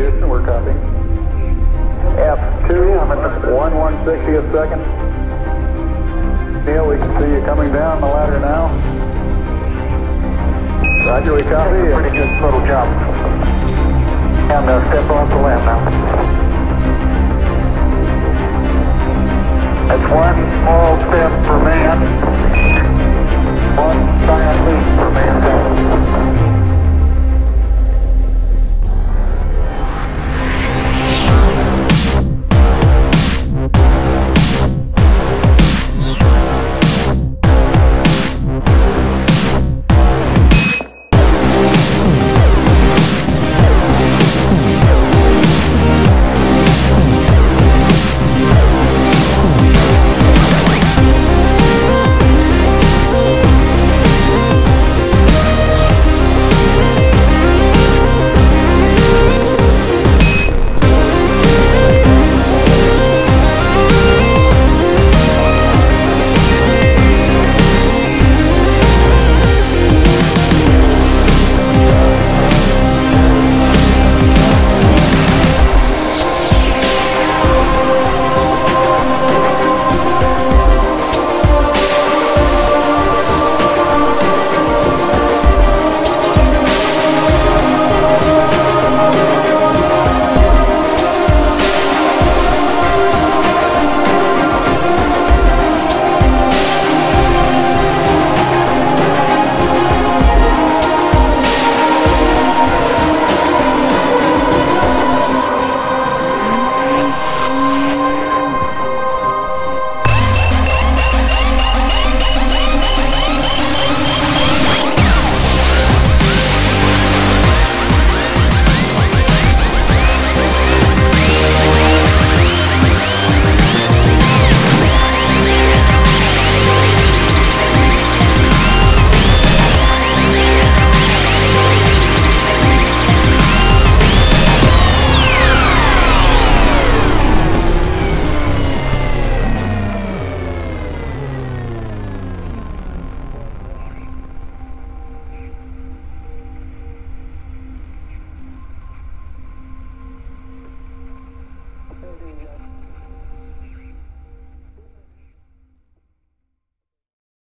We're copying. F2, I'm at the 1 160th second. Neil, we can see you coming down the ladder now. Roger, we copy. Pretty good total job. And uh, step off the land now. That's one small step